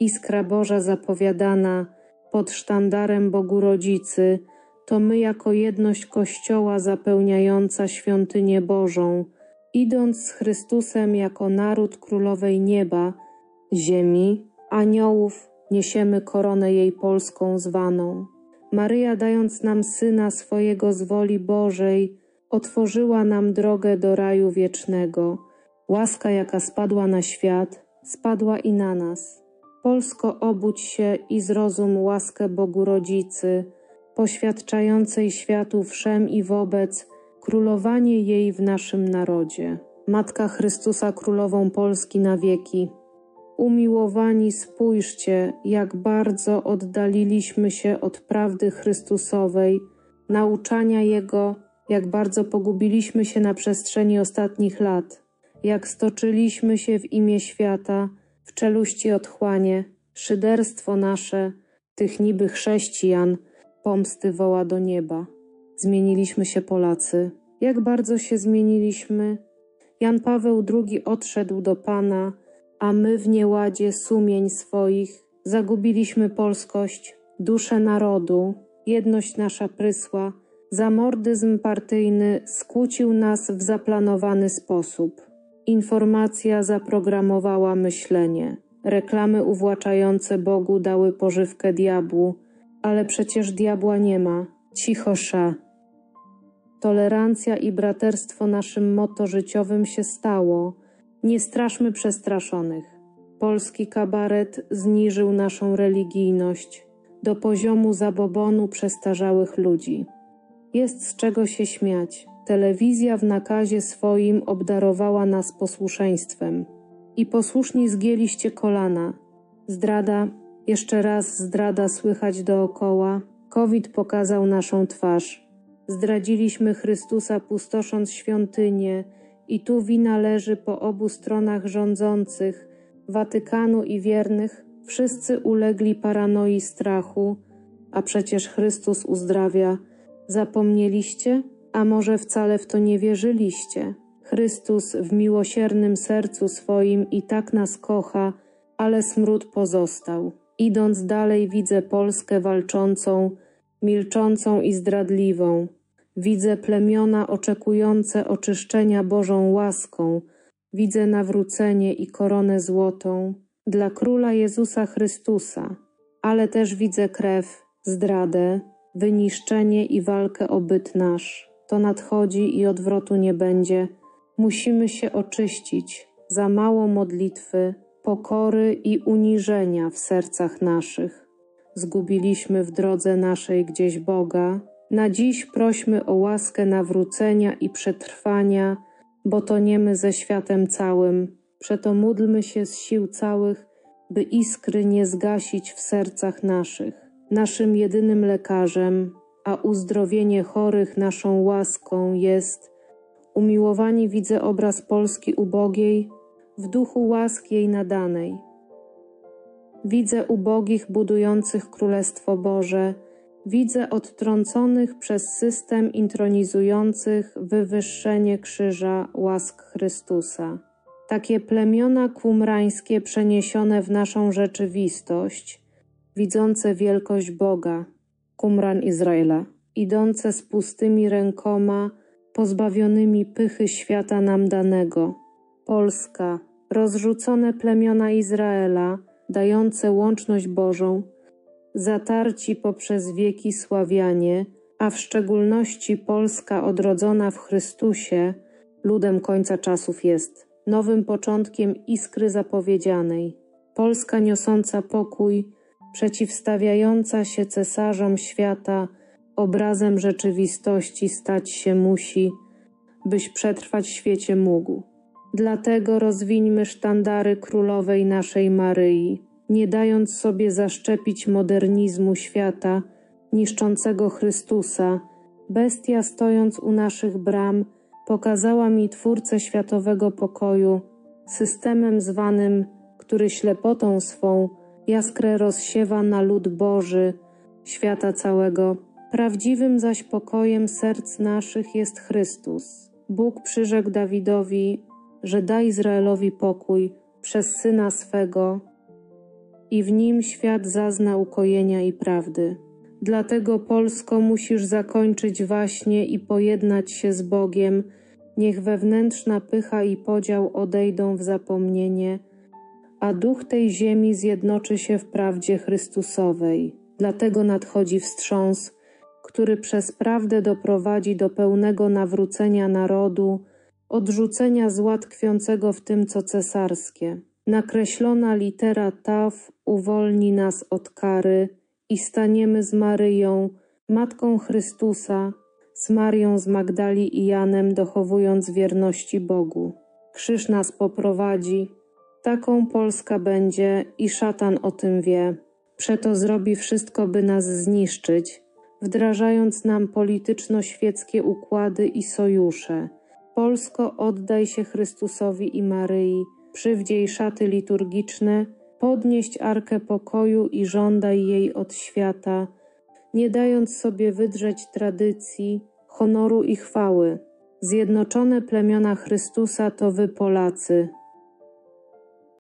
iskra Boża zapowiadana pod sztandarem Bogu Rodzicy, to my jako jedność Kościoła zapełniająca świątynię Bożą, idąc z Chrystusem jako naród królowej nieba, ziemi, aniołów, niesiemy koronę jej polską zwaną. Maryja, dając nam syna swojego z woli Bożej, otworzyła nam drogę do raju wiecznego. Łaska, jaka spadła na świat, spadła i na nas. Polsko obudź się i zrozum łaskę Bogu Rodzicy, poświadczającej światu wszem i wobec królowanie jej w naszym narodzie. Matka Chrystusa Królową Polski na wieki. Umiłowani, spójrzcie, jak bardzo oddaliliśmy się od prawdy Chrystusowej, nauczania Jego, jak bardzo pogubiliśmy się na przestrzeni ostatnich lat, jak stoczyliśmy się w imię świata, w czeluści otchłanie, szyderstwo nasze, tych niby chrześcijan, pomsty woła do nieba. Zmieniliśmy się Polacy. Jak bardzo się zmieniliśmy? Jan Paweł II odszedł do Pana, a my w nieładzie sumień swoich zagubiliśmy polskość, duszę narodu, jedność nasza prysła, zamordyzm partyjny skłócił nas w zaplanowany sposób. Informacja zaprogramowała myślenie. Reklamy uwłaczające Bogu dały pożywkę diabłu, ale przecież diabła nie ma. Cicho sza. Tolerancja i braterstwo naszym motto życiowym się stało. Nie straszmy przestraszonych. Polski kabaret zniżył naszą religijność do poziomu zabobonu przestarzałych ludzi. Jest z czego się śmiać. Telewizja w nakazie swoim obdarowała nas posłuszeństwem. I posłuszni zgięliście kolana. Zdrada, jeszcze raz zdrada słychać dookoła. COVID pokazał naszą twarz. Zdradziliśmy Chrystusa pustosząc świątynię i tu wina leży po obu stronach rządzących, Watykanu i wiernych. Wszyscy ulegli paranoi strachu, a przecież Chrystus uzdrawia. Zapomnieliście? A może wcale w to nie wierzyliście? Chrystus w miłosiernym sercu swoim i tak nas kocha, ale smród pozostał. Idąc dalej widzę Polskę walczącą, milczącą i zdradliwą. Widzę plemiona oczekujące oczyszczenia Bożą łaską. Widzę nawrócenie i koronę złotą dla Króla Jezusa Chrystusa, ale też widzę krew, zdradę, wyniszczenie i walkę o byt nasz. To nadchodzi i odwrotu nie będzie. Musimy się oczyścić. Za mało modlitwy, pokory i uniżenia w sercach naszych. Zgubiliśmy w drodze naszej gdzieś Boga. Na dziś prośmy o łaskę nawrócenia i przetrwania, bo toniemy ze światem całym. Przeto módlmy się z sił całych, by iskry nie zgasić w sercach naszych. Naszym jedynym lekarzem, a uzdrowienie chorych naszą łaską jest. Umiłowani widzę obraz Polski ubogiej, w duchu łaski jej nadanej. Widzę ubogich budujących Królestwo Boże, widzę odtrąconych przez system intronizujących wywyższenie krzyża łask Chrystusa. Takie plemiona kumrańskie przeniesione w naszą rzeczywistość, widzące wielkość Boga, kumran Izraela, idące z pustymi rękoma, pozbawionymi pychy świata nam danego. Polska, rozrzucone plemiona Izraela, dające łączność Bożą, zatarci poprzez wieki sławianie, a w szczególności Polska odrodzona w Chrystusie, ludem końca czasów jest, nowym początkiem iskry zapowiedzianej. Polska niosąca pokój, przeciwstawiająca się cesarzom świata, obrazem rzeczywistości stać się musi, byś przetrwać świecie mógł. Dlatego rozwińmy sztandary królowej naszej Maryi, nie dając sobie zaszczepić modernizmu świata, niszczącego Chrystusa, bestia stojąc u naszych bram, pokazała mi Twórcę światowego pokoju, systemem zwanym, który ślepotą swą jaskrę rozsiewa na lud Boży, świata całego. Prawdziwym zaś pokojem serc naszych jest Chrystus. Bóg przyrzekł Dawidowi, że da Izraelowi pokój przez Syna swego, i w nim świat zazna ukojenia i prawdy. Dlatego Polsko musisz zakończyć waśnie i pojednać się z Bogiem, niech wewnętrzna pycha i podział odejdą w zapomnienie, a duch tej ziemi zjednoczy się w prawdzie Chrystusowej. Dlatego nadchodzi wstrząs, który przez prawdę doprowadzi do pełnego nawrócenia narodu, odrzucenia zła tkwiącego w tym, co cesarskie. Nakreślona litera Taw uwolni nas od kary i staniemy z Maryją, Matką Chrystusa, z Marią z Magdali i Janem, dochowując wierności Bogu. Krzyż nas poprowadzi, taką Polska będzie i szatan o tym wie. Przeto zrobi wszystko, by nas zniszczyć, wdrażając nam polityczno-świeckie układy i sojusze. Polsko oddaj się Chrystusowi i Maryi, przywdziej szaty liturgiczne, podnieść arkę pokoju i żądaj jej od świata, nie dając sobie wydrzeć tradycji, honoru i chwały. Zjednoczone plemiona Chrystusa to wy Polacy,